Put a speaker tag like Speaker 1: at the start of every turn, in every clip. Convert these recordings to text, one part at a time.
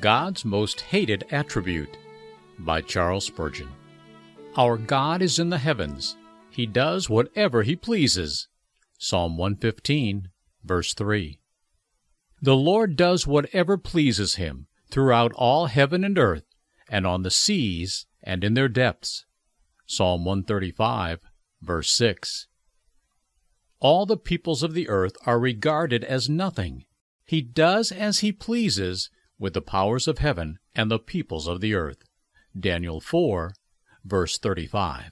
Speaker 1: God's Most Hated Attribute by Charles Spurgeon. Our God is in the heavens. He does whatever He pleases. Psalm 115, verse 3. The Lord does whatever pleases Him throughout all heaven and earth, and on the seas and in their depths. Psalm 135, verse 6. All the peoples of the earth are regarded as nothing. He does as He pleases with the powers of heaven and the peoples of the earth. Daniel 4, verse 35.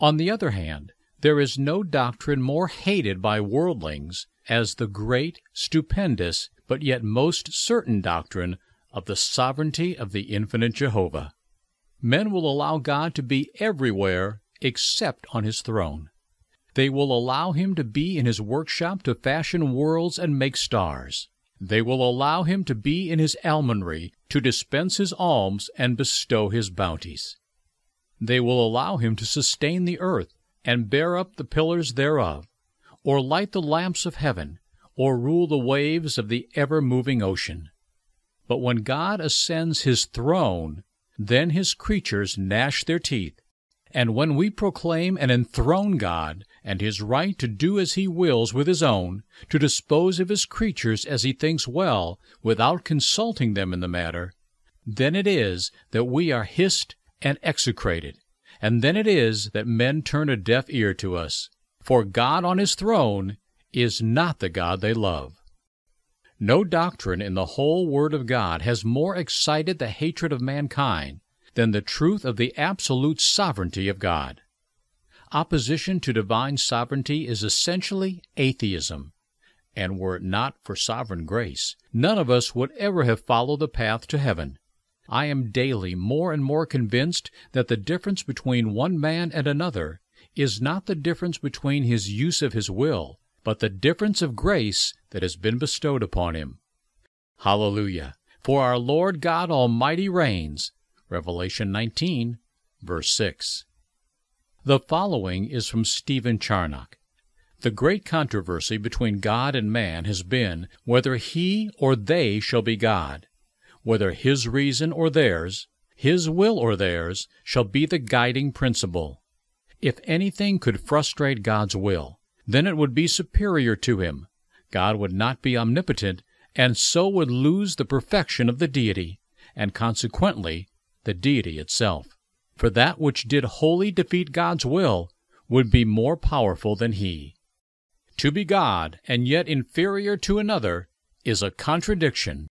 Speaker 1: On the other hand, there is no doctrine more hated by worldlings as the great, stupendous, but yet most certain doctrine of the sovereignty of the infinite Jehovah. Men will allow God to be everywhere except on his throne. They will allow him to be in his workshop to fashion worlds and make stars. They will allow him to be in his almonry to dispense his alms and bestow his bounties. They will allow him to sustain the earth and bear up the pillars thereof, or light the lamps of heaven, or rule the waves of the ever moving ocean. But when God ascends his throne, then his creatures gnash their teeth. And when we proclaim and enthrone God, and his right to do as he wills with his own, to dispose of his creatures as he thinks well, without consulting them in the matter, then it is that we are hissed and execrated, and then it is that men turn a deaf ear to us. For God on his throne is not the God they love. No doctrine in the whole Word of God has more excited the hatred of mankind than the truth of the absolute sovereignty of God. Opposition to divine sovereignty is essentially atheism, and were it not for sovereign grace, none of us would ever have followed the path to heaven. I am daily more and more convinced that the difference between one man and another is not the difference between his use of his will, but the difference of grace that has been bestowed upon him. Hallelujah! For our Lord God Almighty reigns. Revelation 19, verse 6. The following is from Stephen Charnock. The great controversy between God and man has been whether he or they shall be God, whether his reason or theirs, his will or theirs, shall be the guiding principle. If anything could frustrate God's will, then it would be superior to him. God would not be omnipotent, and so would lose the perfection of the deity, and consequently the deity itself. For that which did wholly defeat God's will would be more powerful than he. To be God and yet inferior to another is a contradiction